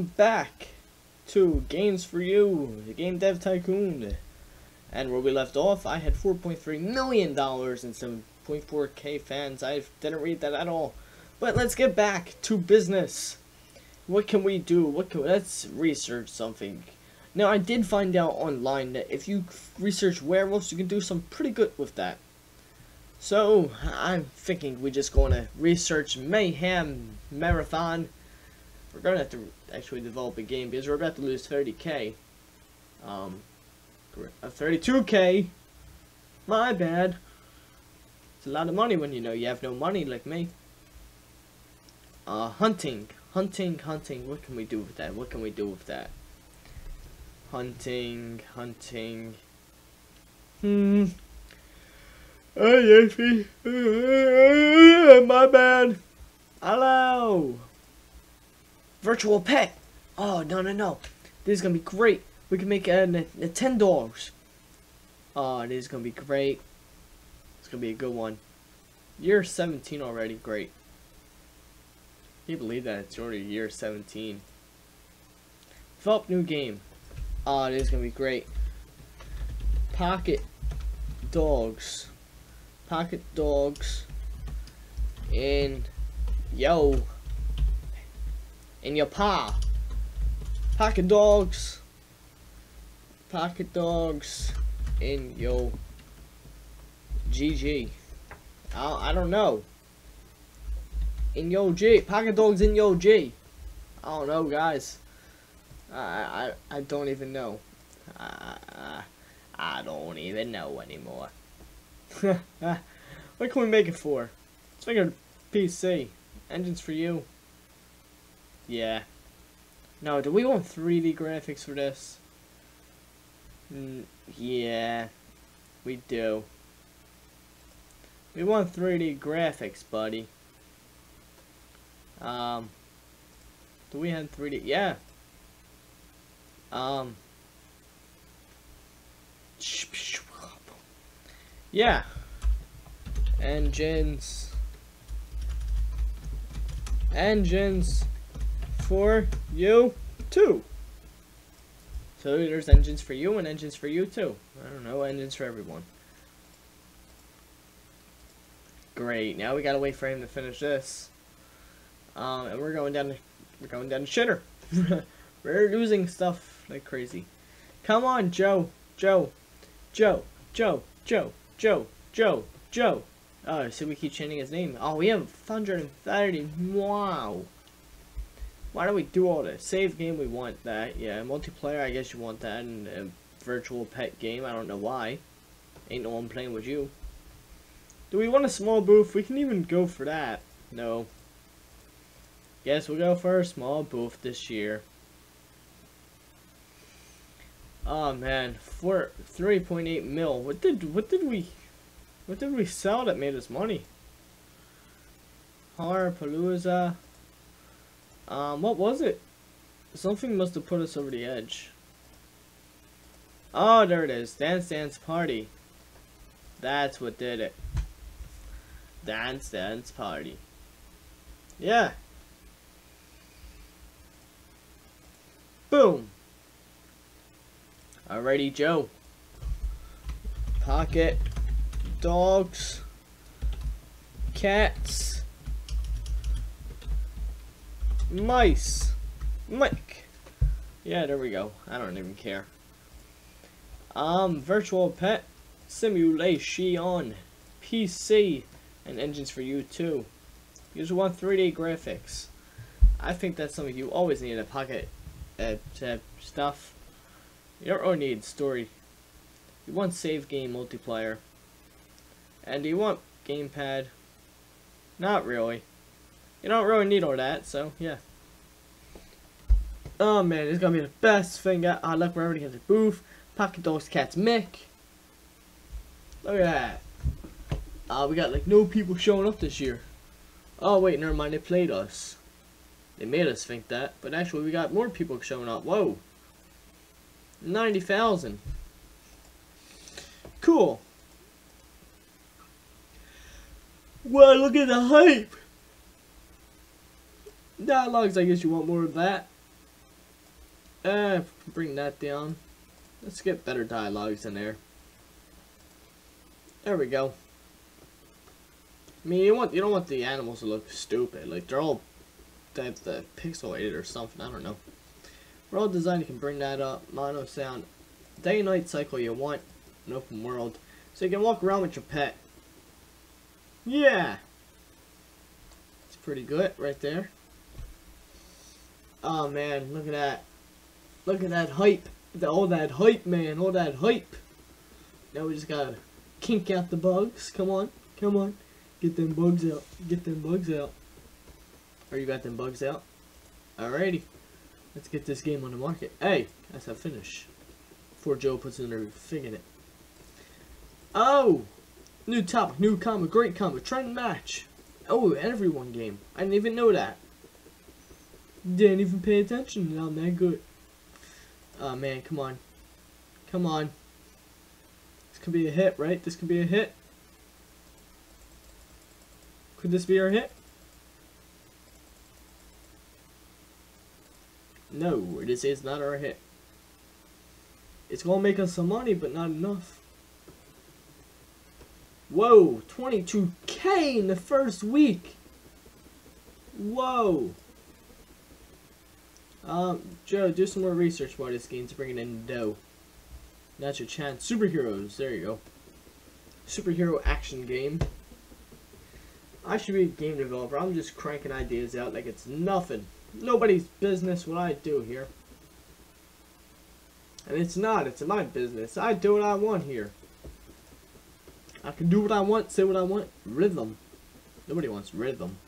welcome back to Games for You, the Game Dev Tycoon. And where we left off, I had $4.3 million and and 7.4k fans. I didn't read that at all. But let's get back to business. What can we do? What can let's research something. Now I did find out online that if you research werewolves, you can do some pretty good with that. So I'm thinking we're just going to research Mayhem Marathon. We're going to have to actually develop a game because we're about to lose 30k. Um, uh, 32k. My bad. It's a lot of money when you know you have no money like me. Uh, hunting. Hunting, hunting. What can we do with that? What can we do with that? Hunting, hunting. Hmm. Oh, Yiffy. My bad. Hello. Virtual pet. Oh, no, no, no. This is going to be great. We can make a, a, a 10 dogs. Oh, this is going to be great. It's going to be a good one. Year 17 already. Great. Can you believe that? It's already year 17. Develop new game. Oh, this is going to be great. Pocket dogs. Pocket dogs. And yo. In your paw. Pocket dogs. Pocket dogs. In yo. GG. I, I don't know. In yo G. Pocket dogs in yo G. I don't know, guys. I I I don't even know. I I, I don't even know anymore. what can we make it for? Let's make it PC. Engines for you. Yeah. No, do we want 3D graphics for this? Mm, yeah, we do. We want 3D graphics, buddy. Um, do we have 3D? Yeah. Um. Yeah. Engines. Engines for you too. So there's engines for you and engines for you too. I don't know, engines for everyone. Great. Now we gotta wait for him to finish this. Um, and we're going down. To, we're going down to shitter. we're losing stuff like crazy. Come on, Joe. Joe. Joe. Joe. Joe. Joe. Joe. Joe. Oh, so we keep changing his name. Oh, we have 130. Wow. Why don't we do all this? Save game, we want that. Yeah, multiplayer, I guess you want that. And a virtual pet game, I don't know why. Ain't no one playing with you. Do we want a small booth? We can even go for that. No. Guess we'll go for a small booth this year. Oh man, for 3.8 mil. What did what did we what did we sell that made us money? Horror Palooza. Um, what was it? Something must have put us over the edge. Oh, there it is. Dance Dance Party. That's what did it. Dance Dance Party. Yeah. Boom. Alrighty, Joe. Pocket. Dogs. Cats. Mice. Mike. Yeah, there we go. I don't even care. Um, virtual pet simulation. PC and engines for you too. You just want 3D graphics. I think that's something you always need in a pocket uh, stuff. You don't really need story. You want save game multiplayer. And do you want gamepad. Not really. You don't really need all that, so yeah. Oh man, it's gonna be the best thing. Ah, oh, look, we're already at the booth. Pocket Dogs Cats Mick. Look at that. Uh, we got like no people showing up this year. Oh wait, never mind, they played us. They made us think that, but actually we got more people showing up. Whoa. 90,000. Cool. Wow, look at the hype. Dialogues, I guess you want more of that. Uh, bring that down. Let's get better dialogues in there. There we go. I mean, you want you don't want the animals to look stupid. Like they're all the, the pixelated or something. I don't know. We're all designed. You can bring that up. Mono sound. Day and night cycle. You want an open world, so you can walk around with your pet. Yeah. It's pretty good right there. Oh man, look at that. Look at that hype. All that hype, man. All that hype. Now we just gotta kink out the bugs. Come on. Come on. Get them bugs out. Get them bugs out. Or you got them bugs out? Alrighty. Let's get this game on the market. Hey, that's a finish. Before Joe puts in her thing in it. Oh! New topic, new comic, great comic, trend match. Oh, everyone game. I didn't even know that. Didn't even pay attention. I'm that good. Oh man, come on. Come on. This could be a hit, right? This could be a hit. Could this be our hit? No, this is not our hit. It's gonna make us some money, but not enough. Whoa, 22k in the first week. Whoa. Um, Joe, do some more research about this game to bring it in dough. That's your chance. Superheroes, there you go. Superhero action game. I should be a game developer. I'm just cranking ideas out like it's nothing. Nobody's business what I do here. And it's not. It's my business. I do what I want here. I can do what I want, say what I want. Rhythm. Nobody wants rhythm.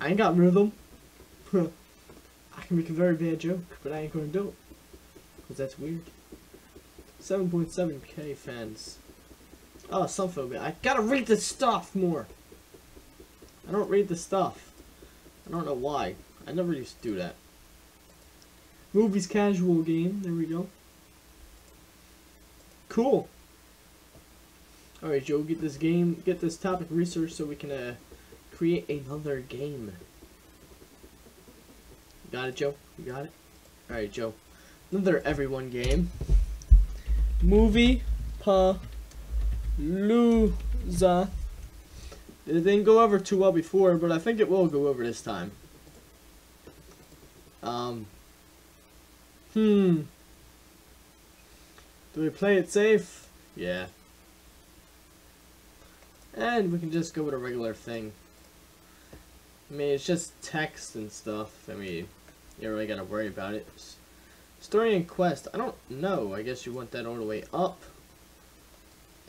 I ain't got rhythm. I can make a very bad joke, but I ain't gonna do it. Because that's weird. 7.7k fans. Oh, some I gotta read the stuff more. I don't read the stuff. I don't know why. I never used to do that. Movies casual game. There we go. Cool. Alright, Joe, get this game, get this topic research so we can uh, create another game. Got it, Joe? You got it? Alright, Joe. Another everyone game. Movie Palooza. It didn't go over too well before, but I think it will go over this time. Um. Hmm. Do we play it safe? Yeah. And we can just go with a regular thing. I mean, it's just text and stuff. I mean, you don't really gotta worry about it. Story and quest. I don't know. I guess you want that all the way up.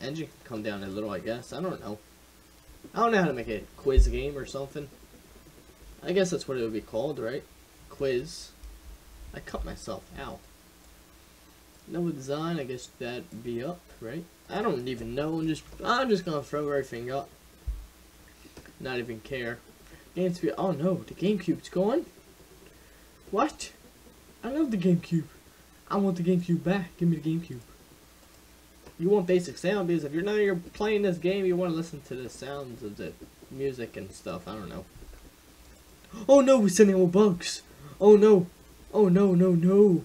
Engine can come down a little, I guess. I don't know. I don't know how to make a quiz game or something. I guess that's what it would be called, right? Quiz. I cut myself. out. No design, I guess that'd be up, right? I don't even know. I'm just I'm just gonna throw everything up. Not even care. Games be oh no, the GameCube's gone? What? I love the GameCube. I want the GameCube back. Give me the GameCube. You want basic sound because if you're not you're playing this game, you want to listen to the sounds of the music and stuff. I don't know. Oh no, we're sending out bugs. Oh no. Oh no, no, no.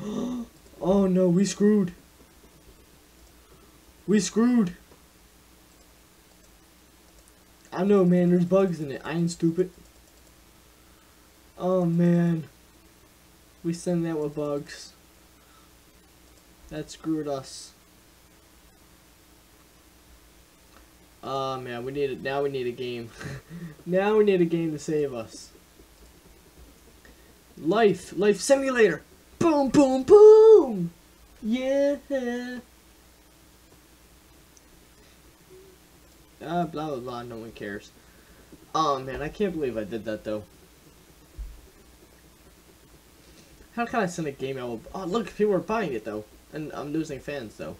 oh no, we screwed. We screwed. I know, man, there's bugs in it. I ain't stupid. Oh, man. We send that with bugs. That screwed us. Oh, man, we need it. Now we need a game. now we need a game to save us. Life. Life Simulator. Boom, boom, boom. Yeah. Uh, blah, blah, blah. No one cares. Oh, man. I can't believe I did that, though. How can I send a game out? Oh, look. People are buying it, though. And I'm losing fans, though.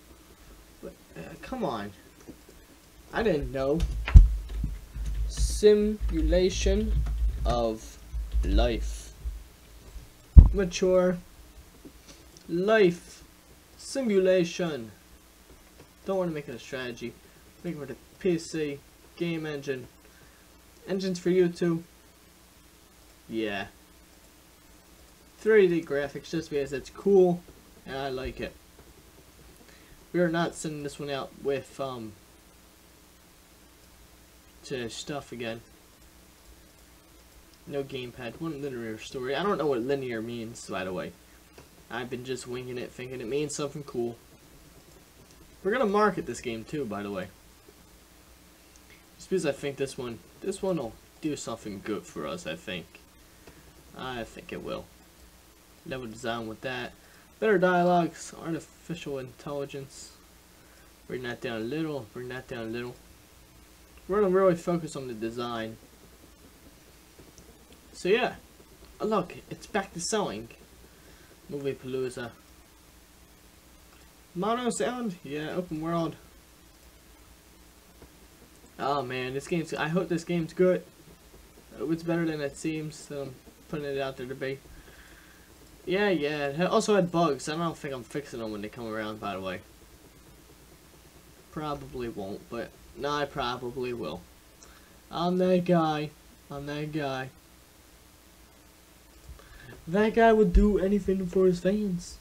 But, uh, come on. I didn't know. Simulation of life. Mature. Life. Simulation. Don't want to make it a strategy. Make it a PC, game engine, engines for you too. Yeah. 3D graphics just because it's cool and I like it. We are not sending this one out with um to stuff again. No gamepad. One linear story. I don't know what linear means, by the way. I've been just winging it, thinking it means something cool. We're gonna market this game too, by the way. Just because I think this one, this one will do something good for us. I think. I think it will. Level design with that. Better dialogues, artificial intelligence. Bring that down a little. Bring that down a little. We're gonna really focus on the design. So yeah, oh, look, it's back to selling. Movie Palooza. Mono sound? Yeah, open world. Oh man, this game's. I hope this game's good. It's better than it seems. So I'm putting it out there to be. Yeah, yeah. It also had bugs. I don't think I'm fixing them when they come around. By the way. Probably won't, but no, I probably will. I'm that guy. I'm that guy. That guy would do anything for his fans.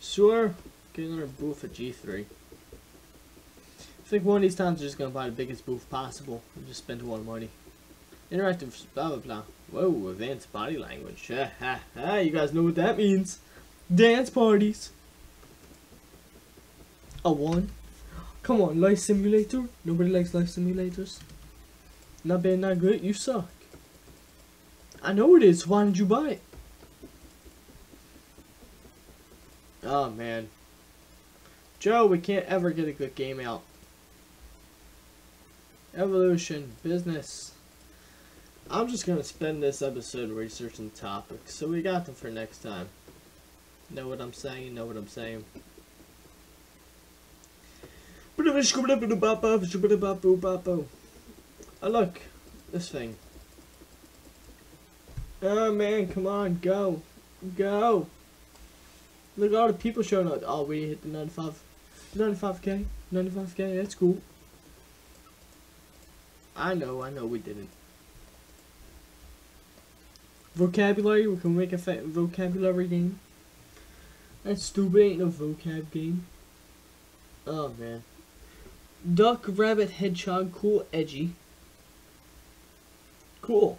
Sure. Get another booth at G3. I think one of these times I'm just gonna buy the biggest booth possible and just spend all the money. Interactive blah blah blah. Whoa, advanced body language. You guys know what that means. Dance parties. A one. Come on, life simulator. Nobody likes life simulators. Not bad, not good. You suck. I know it is. Why did you buy it? Oh man. Joe, we can't ever get a good game out. Evolution, business. I'm just gonna spend this episode researching topics, so we got them for next time. Know what I'm saying? Know what I'm saying? Oh look, this thing. Oh man, come on, go, go. Look at all the people showing up. Oh, we hit the 95, 95k, 95k. That's cool. I know, I know, we didn't. Vocabulary. We can make a vocabulary game. That's stupid. Ain't no vocab game. Oh man. Duck, rabbit, hedgehog, cool, edgy. Cool.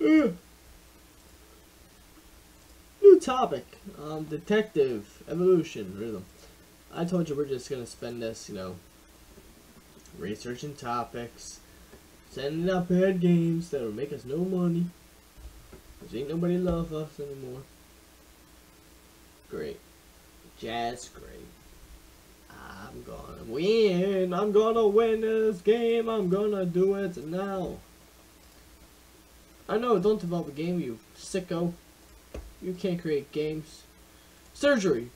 New topic. Um, detective, evolution, rhythm. I told you we're just gonna spend this, you know, researching topics, sending out bad games that'll make us no money. Cause ain't nobody love us anymore. Great. Jazz great. I'm gonna win. I'm gonna win this game. I'm gonna do it now. I know, don't develop a game, you sicko. You can't create games. Surgery.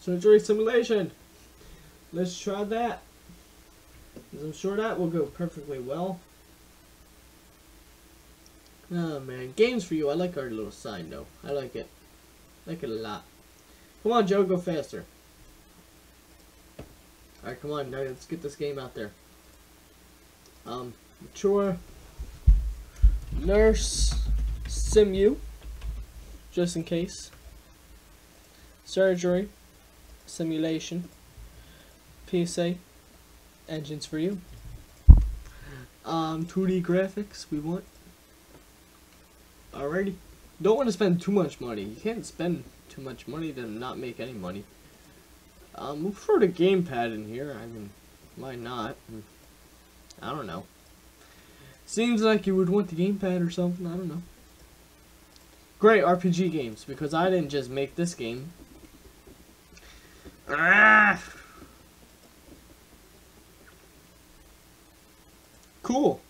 Surgery simulation. Let's try that. I'm sure that will go perfectly well. Oh man, games for you. I like our little sign though. I like it. I like it a lot. Come on, Joe, go faster. Alright, come on, let's get this game out there. Um, mature, nurse, simu, just in case, surgery, simulation, PSA, engines for you, um, 2D graphics we want. Alrighty. Don't want to spend too much money. You can't spend too much money to not make any money. Um, we'll throw the gamepad in here. I mean, why not? I don't know. Seems like you would want the gamepad or something. I don't know. Great RPG games, because I didn't just make this game. Ah! Cool.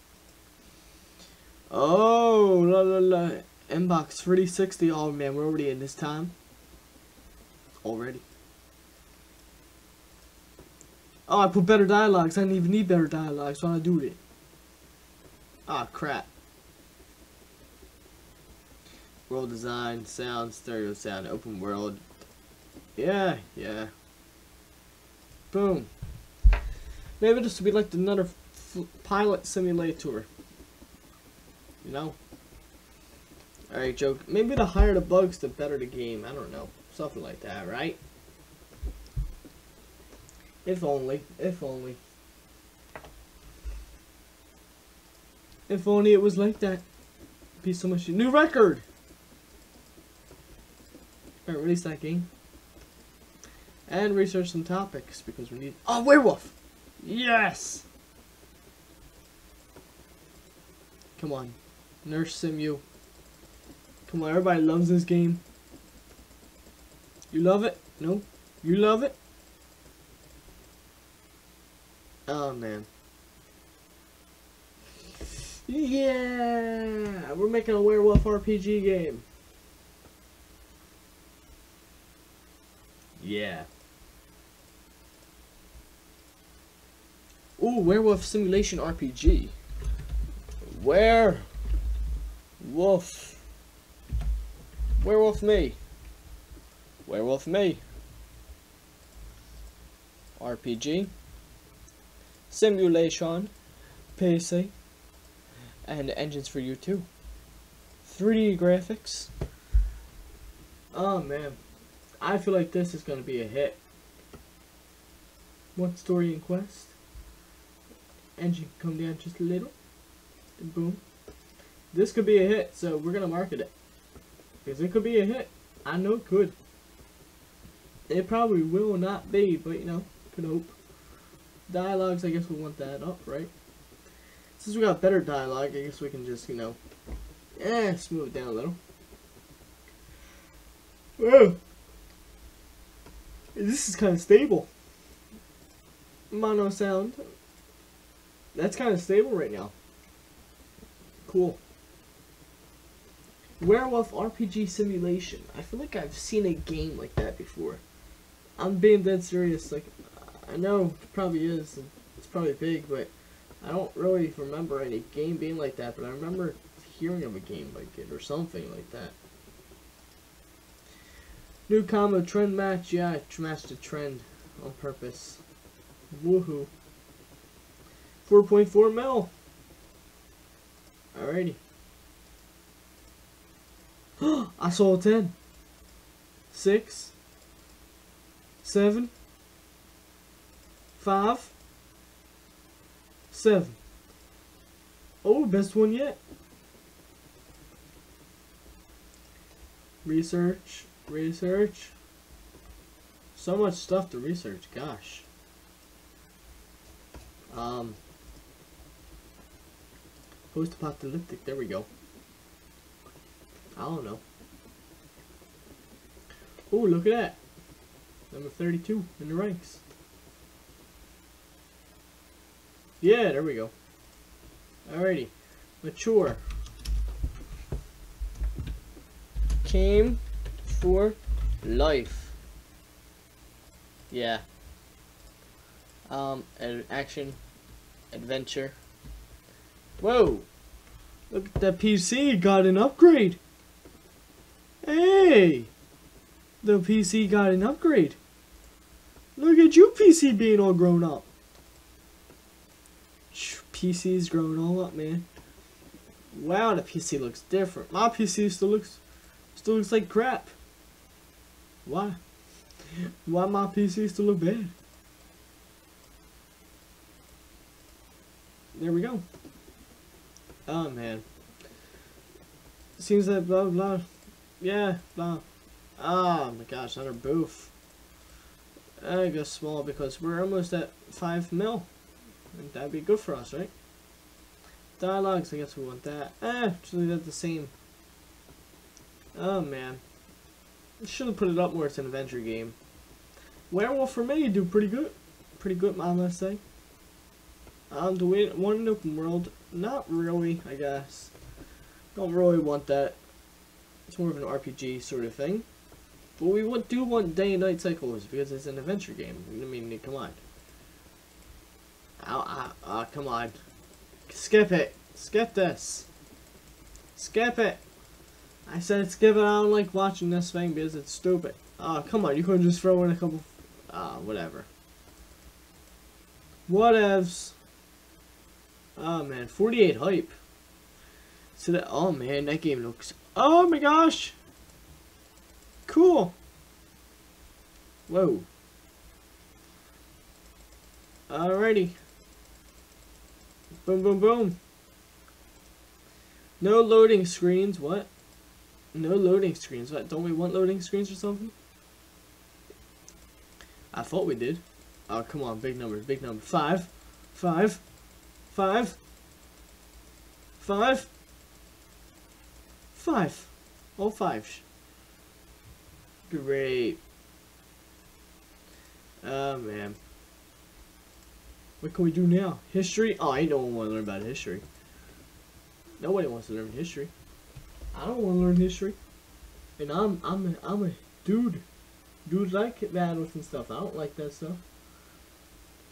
Oh, la la la. mBox 360. Oh man, we're already in this time. Already. Oh, I put better dialogues. I didn't even need better dialogues, so I do it. Ah, oh, crap. World design, sound, stereo sound, open world. Yeah, yeah. Boom. Maybe this will be like another pilot simulator. You know? Alright, joke. Maybe the higher the bugs, the better the game. I don't know. Something like that, right? If only. If only. If only it was like that. Be so much new record. Alright, release that game. And research some topics because we need Oh werewolf! Yes! Come on. Nurse Simu. Come on, everybody loves this game. You love it? No? You love it? Oh man. Yeah! We're making a werewolf RPG game. Yeah. Ooh, Werewolf Simulation RPG. Where? Wolf. Werewolf me. Werewolf me. RPG. Simulation. PC. And engines for you too. 3D graphics. Oh man. I feel like this is going to be a hit. What story and quest? Engine come down just a little. And boom. This could be a hit, so we're to market it. Because it could be a hit. I know it could. It probably will not be, but you know, could hope. Dialogues, I guess we want that up, right? Since we got better dialogue, I guess we can just, you know, eh, smooth it down a little. Whoa! This is kind of stable. Mono sound. That's kind of stable right now. Cool. Werewolf RPG Simulation. I feel like I've seen a game like that before. I'm being dead serious. Like, I know it probably is. It's probably big, but I don't really remember any game being like that. But I remember hearing of a game like it or something like that. New combo trend match. Yeah, I matched a trend on purpose. Woohoo. 4.4 mil. Alrighty. I saw a 10. 6. 7. 5. 7. Oh, best one yet. Research. Research. So much stuff to research, gosh. Um, post-apocalyptic, there we go. I don't know. Oh, look at that. Number 32 in the ranks. Yeah, there we go. Alrighty. Mature. Came for life. Yeah. Um, an action, adventure. Whoa! Look at that PC got an upgrade. Hey! The PC got an upgrade. Look at you, PC, being all grown up. PC's growing all up, man. Wow, the PC looks different. My PC still looks, still looks like crap. Why? Why my PC still look bad? There we go. Oh man. Seems that blah blah. Yeah, blah. Oh my gosh, another booth. I guess small because we're almost at 5 mil. And that'd be good for us, right? Dialogues, I guess we want that. Eh, actually that's the same. Oh man. Should have put it up more. It's an adventure game. Werewolf for me do pretty good. Pretty good, man, let's say. Um, do we want an open world? Not really, I guess. Don't really want that. It's more of an RPG sort of thing. But we would do want day and night cycles because it's an adventure game. I mean, come on. Ah, uh, come on. Skip it. Skip this. Skip it. I said skip it. I don't like watching this thing because it's stupid. Ah, come on. You could just throw in a couple. Ah, whatever. Whatevs. Oh man, 48 hype. So that, oh man, that game looks Oh my gosh. Cool. Whoa. Alrighty. Boom, boom, boom. No loading screens. What? No loading screens. What? Don't we want loading screens or something? I thought we did. Oh, come on. Big numbers. Big number. Five. Five. Five. Five. Five. All fives. Great. Oh, man. What can we do now? History? Oh, I don't want to learn about history. Nobody wants to learn history. I don't want to learn history. And I'm I'm a, I'm a dude. Dudes like battles and stuff. I don't like that stuff.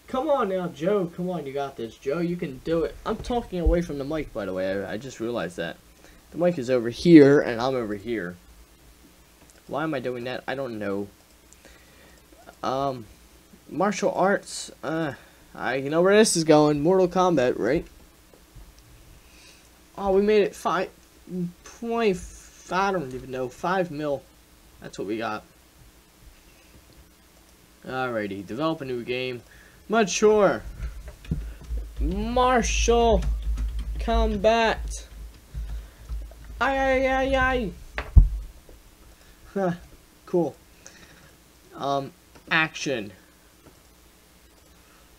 Come on now, Joe. Come on, you got this. Joe, you can do it. I'm talking away from the mic, by the way. I, I just realized that. The mic is over here, and I'm over here. Why am I doing that? I don't know. Um, martial arts. Uh, I you know where this is going. Mortal Kombat, right? Oh, we made it five point. I don't even know. Five mil. That's what we got. Alrighty, develop a new game. Mature. Martial combat. Ay ay ay ay. Huh. Cool. Um, action.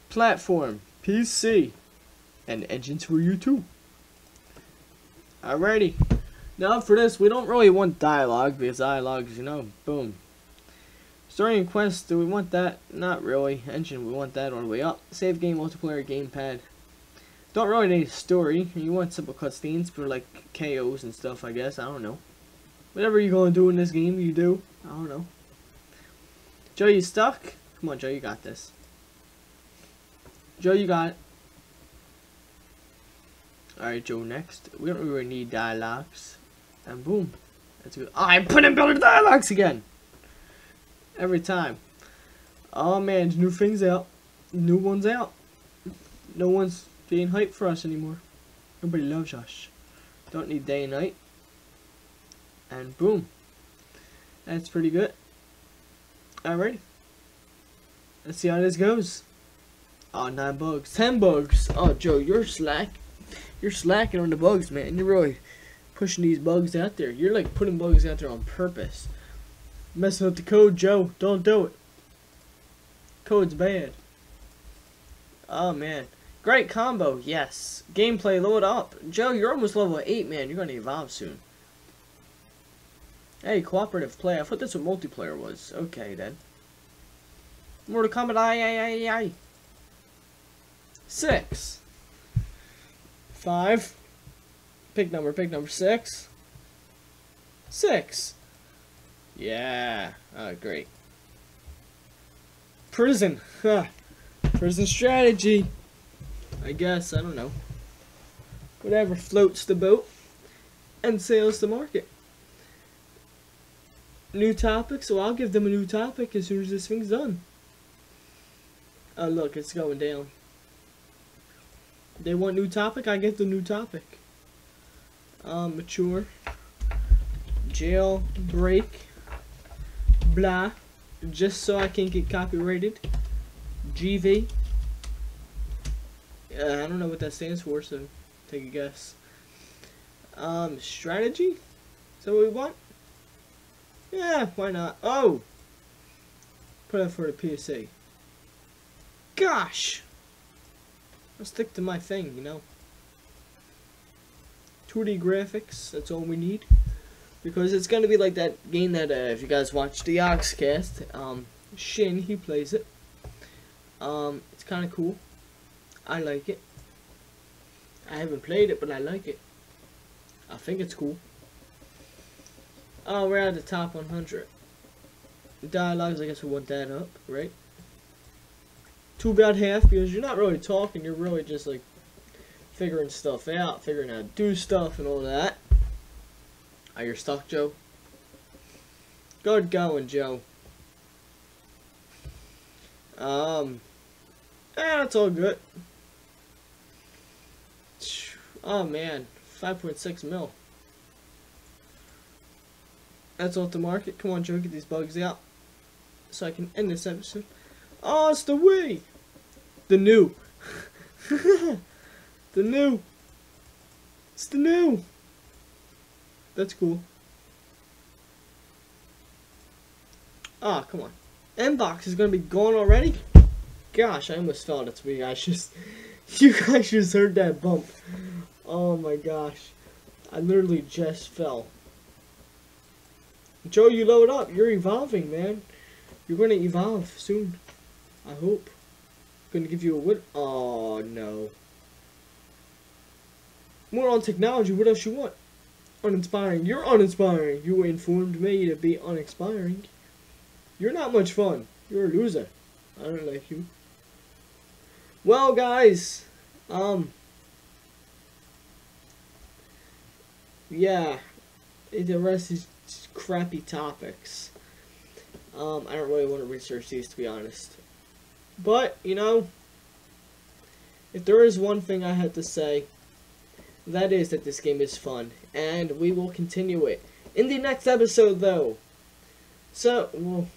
Platform. PC. And engines for you too. Alrighty. Now for this, we don't really want dialogue because dialogue, you know, boom. Story and quest, do we want that? Not really. Engine, we want that all the way up. Save game, multiplayer, gamepad. Don't really need a story. You want simple cutscenes for like KOs and stuff, I guess. I don't know. Whatever you're gonna do in this game, you do. I don't know. Joe, you stuck? Come on, Joe, you got this. Joe, you got it. Alright, Joe, next. We don't really need dialogues. And boom. That's good. I'm putting better dialogues again! Every time. Oh man, new things out. New ones out. No one's being hyped for us anymore. Everybody loves us. Don't need day and night. And boom. That's pretty good. Alright. Let's see how this goes. Oh, nine bugs. Ten bugs. Oh, Joe, you're slack you're slacking on the bugs, man. You're really pushing these bugs out there. You're like putting bugs out there on purpose. Messing up the code, Joe. Don't do it. Code's bad. Oh, man. Great combo, yes. Gameplay, load up. Joe, you're almost level 8, man. You're going to evolve soon. Hey, cooperative play. I thought that's what multiplayer was. Okay, then. Mortal Kombat, aye, aye, aye, aye. Six. Five. Pick number, pick number six. Six. Yeah. Oh, great. Prison. Huh. Prison strategy. I guess. I don't know. Whatever floats the boat and sails the market. New topic, so I'll give them a new topic as soon as this thing's done. Oh, look, it's going down. They want new topic, I get the new topic. Um, mature. Jail break. Blah. Just so I can get copyrighted. GV. Uh, I don't know what that stands for, so take a guess. Um, strategy? So what we want? Yeah, why not? Oh! Put it for the PSA. Gosh! I'll stick to my thing, you know. 2D graphics, that's all we need. Because it's to be like that game that, uh, if you guys watch the Oxcast, um, Shin, he plays it. Um, it's kind of cool. I like it. I haven't played it, but I like it. I think it's cool. Oh, we're at the top 100. Dialogues, I guess we want that up, right? Two about half because you're not really talking, you're really just like figuring stuff out, figuring how to do stuff and all that. Are you stuck, Joe? Good going, Joe. Um, yeah, that's all good. Oh man, 5.6 mil. That's off the market. Come on, Joe, get these bugs out. So I can end this episode. Oh, it's the Wii! The new. the new. It's the new. That's cool. Ah, come on. mBox is gonna be gone already? Gosh, I almost fell. That's me. I just, you guys just heard that bump. Oh my gosh, I literally just fell. Joe, you load up. You're evolving, man. You're gonna evolve soon. I hope. Gonna give you a what? Oh no. More on technology. What else you want? Uninspiring. You're uninspiring. You informed me to be uninspiring. You're not much fun. You're a loser. I don't like you. Well, guys, um, yeah, the rest is crappy topics. Um, I don't really want to research these, to be honest. But, you know, if there is one thing I had to say, that is that this game is fun, and we will continue it in the next episode, though. So, we'll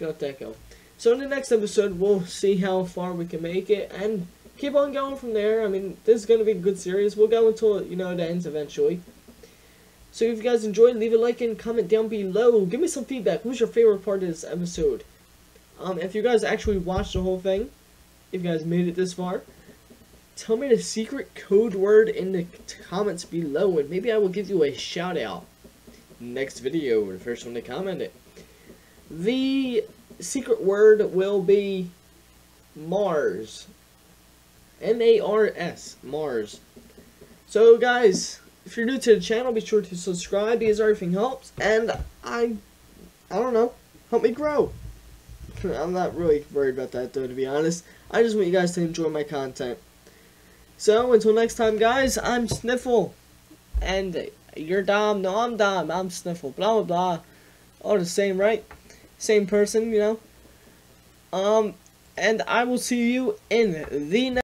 let that go. So in the next episode, we'll see how far we can make it, and keep on going from there. I mean, this is going to be a good series. We'll go until, you know, it ends eventually. So if you guys enjoyed, leave a like and comment down below. Give me some feedback. Who's your favorite part of this episode? Um, if you guys actually watched the whole thing, if you guys made it this far, tell me the secret code word in the comments below, and maybe I will give you a shout out next video, the first one to comment it. The secret word will be Mars. M-A-R-S. Mars. So, guys, if you're new to the channel, be sure to subscribe because everything helps. And I, I don't know, help me grow. I'm not really worried about that, though, to be honest. I just want you guys to enjoy my content. So, until next time, guys, I'm Sniffle. And you're Dom. No, I'm Dom. I'm Sniffle. Blah, blah, blah. All the same, right? same person, you know. Um, and I will see you in the next